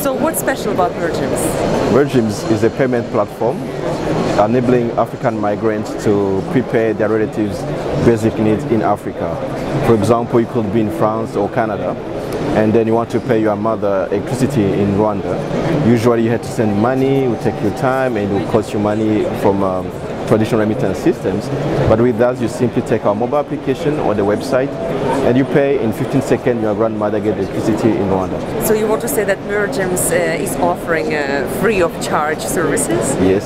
So what's special about Mergims? Mergims is a payment platform enabling African migrants to prepare their relatives' basic needs in Africa. For example, you could be in France or Canada and then you want to pay your mother electricity in Rwanda. Usually you have to send money, it will take you time and it will cost you money from um, traditional remittance systems. But with us, you simply take our mobile application or the website and you pay in 15 seconds your grandmother gets electricity in Rwanda. So you want to say that Mergims uh, is offering uh, free of charge services? Yes,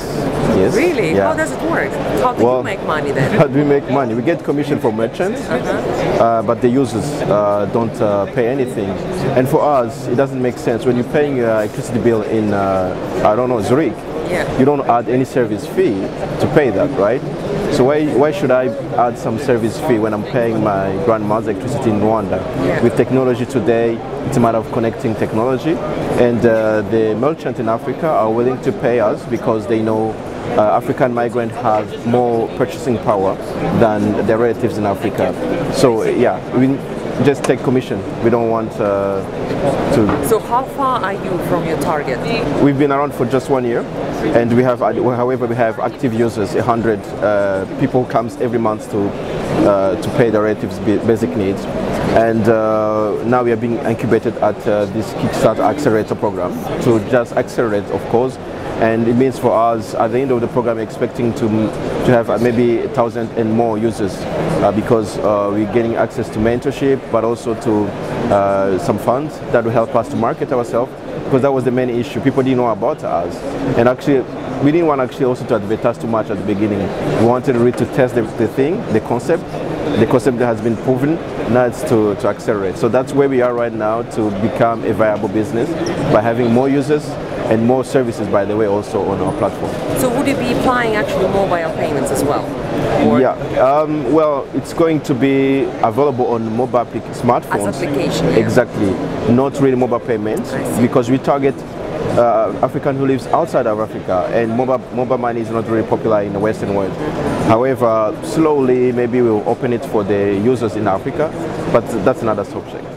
yes. Really? Yeah. How does it work? How do Well, you make money then? How do we make money? We get commission from merchants, uh, but the users uh, don't uh, pay anything. And for us, it doesn't make sense. When you're paying your electricity bill in, uh, I don't know, Zurich, Yeah. you don't add any service fee to pay that, right? So why, why should I add some service fee when I'm paying my grandma's electricity in Rwanda? With technology today, it's a matter of connecting technology, and uh, the merchants in Africa are willing to pay us because they know uh, African migrants have more purchasing power than their relatives in Africa. So yeah, we just take commission. We don't want uh, to So how far are you from your target? We've been around for just one year, and we have, however, we have active users. A hundred uh, people comes every month to uh, to pay their relatives' basic needs, and uh, now we are being incubated at uh, this Kickstart Accelerator program to just accelerate, of course. And it means for us, at the end of the program, expecting to to have uh, maybe a thousand and more users, uh, because uh, we're getting access to mentorship, but also to uh, some funds that will help us to market ourselves because that was the main issue. People didn't know about us, and actually, we didn't want actually also to advertise too much at the beginning. We wanted really to test the, the thing, the concept, the concept that has been proven. Now it's to, to accelerate. So that's where we are right now to become a viable business by having more users and more services, by the way, also on our platform. So would you be applying actually mobile payments as well? Or Yeah, um, well, it's going to be available on mobile smartphones. As application, yeah. Exactly, not really mobile payments because we target uh, African who lives outside of Africa, and mobile mobile money is not really popular in the Western world. However, slowly maybe we'll open it for the users in Africa, but that's another subject.